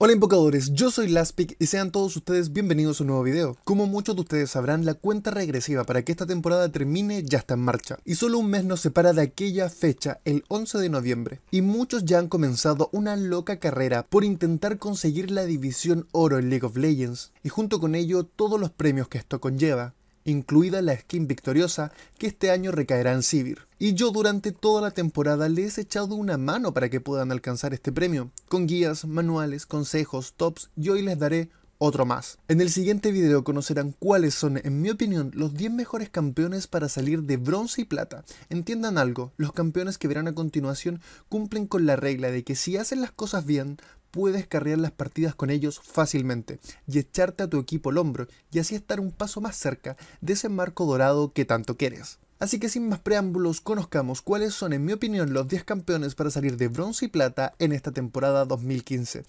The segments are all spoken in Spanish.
Hola invocadores, yo soy Laspic y sean todos ustedes bienvenidos a un nuevo video. Como muchos de ustedes sabrán, la cuenta regresiva para que esta temporada termine ya está en marcha. Y solo un mes nos separa de aquella fecha, el 11 de noviembre. Y muchos ya han comenzado una loca carrera por intentar conseguir la división oro en League of Legends. Y junto con ello todos los premios que esto conlleva incluida la skin victoriosa que este año recaerá en Sivir. Y yo durante toda la temporada les he echado una mano para que puedan alcanzar este premio, con guías, manuales, consejos, tops y hoy les daré otro más. En el siguiente video conocerán cuáles son, en mi opinión, los 10 mejores campeones para salir de bronce y plata. Entiendan algo, los campeones que verán a continuación cumplen con la regla de que si hacen las cosas bien, puedes carrear las partidas con ellos fácilmente y echarte a tu equipo al hombro y así estar un paso más cerca de ese marco dorado que tanto quieres. Así que sin más preámbulos, conozcamos cuáles son en mi opinión los 10 campeones para salir de bronce y plata en esta temporada 2015.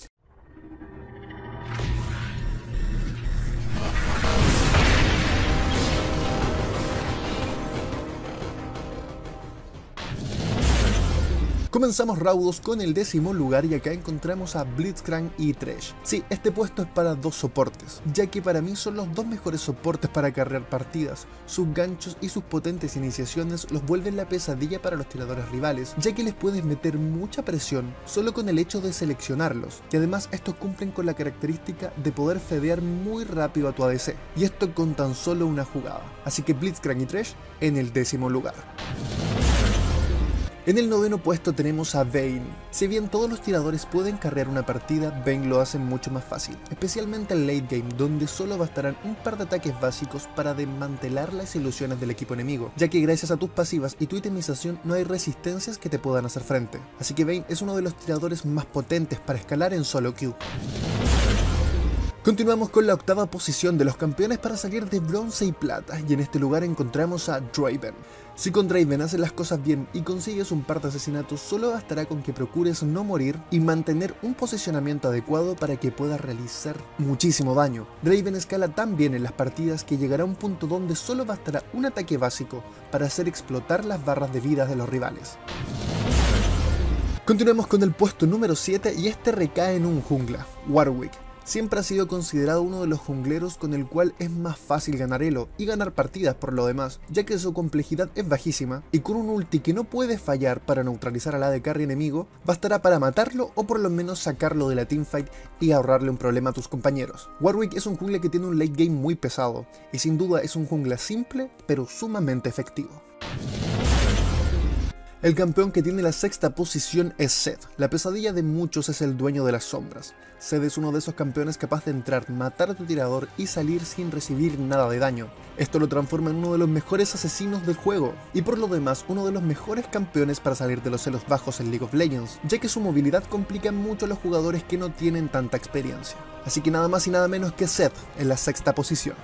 Comenzamos raudos con el décimo lugar y acá encontramos a Blitzcrank y Trash. Sí, este puesto es para dos soportes, ya que para mí son los dos mejores soportes para carrear partidas. Sus ganchos y sus potentes iniciaciones los vuelven la pesadilla para los tiradores rivales, ya que les puedes meter mucha presión solo con el hecho de seleccionarlos, y además estos cumplen con la característica de poder fedear muy rápido a tu ADC, y esto con tan solo una jugada. Así que Blitzcrank y Trash en el décimo lugar. En el noveno puesto tenemos a Vayne. Si bien todos los tiradores pueden carrear una partida, Vayne lo hace mucho más fácil, especialmente en late game, donde solo bastarán un par de ataques básicos para desmantelar las ilusiones del equipo enemigo, ya que gracias a tus pasivas y tu itemización no hay resistencias que te puedan hacer frente. Así que Vayne es uno de los tiradores más potentes para escalar en solo queue. Continuamos con la octava posición de los campeones para salir de bronce y plata, y en este lugar encontramos a Draven. Si con Draven haces las cosas bien y consigues un par de asesinatos, solo bastará con que procures no morir y mantener un posicionamiento adecuado para que puedas realizar muchísimo daño. Draven escala tan bien en las partidas que llegará a un punto donde solo bastará un ataque básico para hacer explotar las barras de vida de los rivales. Continuemos con el puesto número 7 y este recae en un jungla, Warwick siempre ha sido considerado uno de los jungleros con el cual es más fácil ganar elo y ganar partidas por lo demás, ya que su complejidad es bajísima y con un ulti que no puede fallar para neutralizar al AD carry enemigo, bastará para matarlo o por lo menos sacarlo de la teamfight y ahorrarle un problema a tus compañeros. Warwick es un jungle que tiene un late game muy pesado y sin duda es un jungla simple pero sumamente efectivo. El campeón que tiene la sexta posición es Seth. La pesadilla de muchos es el dueño de las sombras. Seth es uno de esos campeones capaz de entrar, matar a tu tirador y salir sin recibir nada de daño. Esto lo transforma en uno de los mejores asesinos del juego, y por lo demás uno de los mejores campeones para salir de los celos bajos en League of Legends, ya que su movilidad complica mucho a los jugadores que no tienen tanta experiencia. Así que nada más y nada menos que Seth en la sexta posición.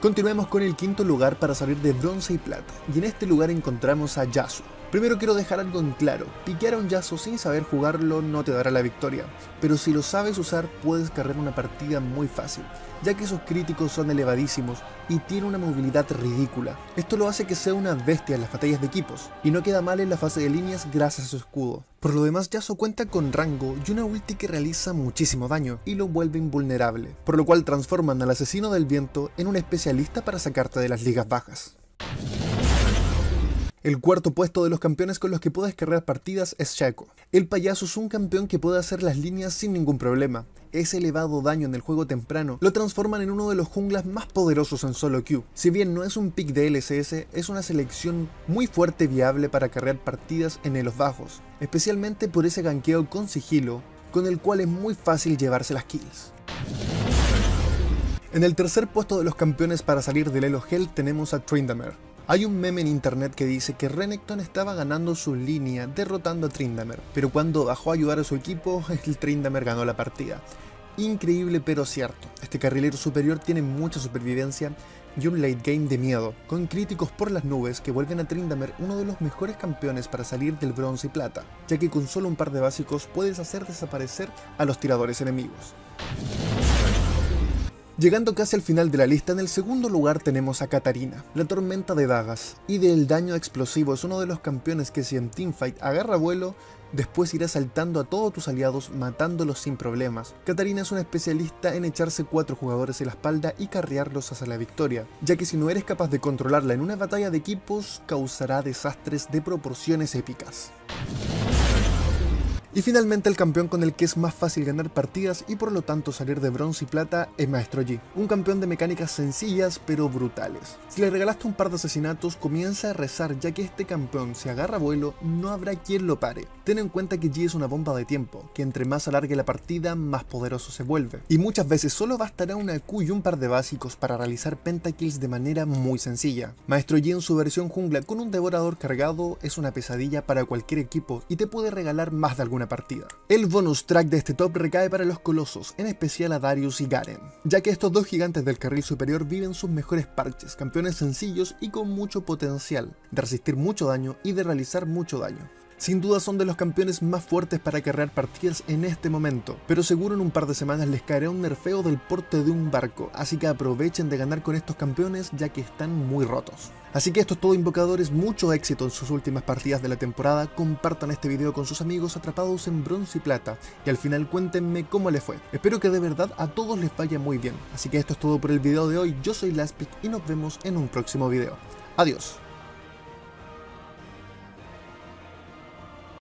Continuemos con el quinto lugar para salir de bronce y plata, y en este lugar encontramos a Yasuo. Primero quiero dejar algo en claro, piquear a un Yasuo sin saber jugarlo no te dará la victoria, pero si lo sabes usar puedes cargar una partida muy fácil, ya que sus críticos son elevadísimos y tiene una movilidad ridícula. Esto lo hace que sea una bestia en las batallas de equipos, y no queda mal en la fase de líneas gracias a su escudo. Por lo demás Yasuo cuenta con rango y una ulti que realiza muchísimo daño y lo vuelve invulnerable, por lo cual transforman al asesino del viento en un especialista para sacarte de las ligas bajas. El cuarto puesto de los campeones con los que puedes cargar partidas es Shaco. El payaso es un campeón que puede hacer las líneas sin ningún problema. Ese elevado daño en el juego temprano lo transforman en uno de los junglas más poderosos en solo queue. Si bien no es un pick de LCS, es una selección muy fuerte y viable para cargar partidas en elos bajos, especialmente por ese ganqueo con sigilo, con el cual es muy fácil llevarse las kills. En el tercer puesto de los campeones para salir del Elo Hell tenemos a Tryndamere. Hay un meme en internet que dice que Renekton estaba ganando su línea derrotando a Tryndamere, pero cuando bajó a ayudar a su equipo, el Tryndamere ganó la partida. Increíble pero cierto, este carrilero superior tiene mucha supervivencia y un late game de miedo, con críticos por las nubes que vuelven a Tryndamere uno de los mejores campeones para salir del bronce y plata, ya que con solo un par de básicos puedes hacer desaparecer a los tiradores enemigos. Llegando casi al final de la lista, en el segundo lugar tenemos a Katarina, la tormenta de dagas, y del daño explosivo es uno de los campeones que si en Teamfight agarra vuelo, Después irás saltando a todos tus aliados matándolos sin problemas. Katarina es una especialista en echarse cuatro jugadores en la espalda y carrearlos hacia la victoria, ya que si no eres capaz de controlarla en una batalla de equipos, causará desastres de proporciones épicas. Y finalmente el campeón con el que es más fácil ganar partidas y por lo tanto salir de bronce y plata es Maestro Yi, un campeón de mecánicas sencillas pero brutales. Si le regalaste un par de asesinatos, comienza a rezar ya que este campeón si agarra vuelo no habrá quien lo pare. Ten en cuenta que Yi es una bomba de tiempo, que entre más alargue la partida más poderoso se vuelve. Y muchas veces solo bastará una Q y un par de básicos para realizar pentakills de manera muy sencilla. Maestro Yi en su versión jungla con un devorador cargado es una pesadilla para cualquier equipo y te puede regalar más de partida. El bonus track de este top recae para los colosos, en especial a Darius y Garen, ya que estos dos gigantes del carril superior viven sus mejores parches, campeones sencillos y con mucho potencial, de resistir mucho daño y de realizar mucho daño. Sin duda son de los campeones más fuertes para cargar partidas en este momento, pero seguro en un par de semanas les caerá un nerfeo del porte de un barco, así que aprovechen de ganar con estos campeones ya que están muy rotos. Así que esto es todo invocadores, mucho éxito en sus últimas partidas de la temporada, compartan este video con sus amigos atrapados en bronce y plata, y al final cuéntenme cómo les fue. Espero que de verdad a todos les vaya muy bien, así que esto es todo por el video de hoy, yo soy Laspic y nos vemos en un próximo video. Adiós.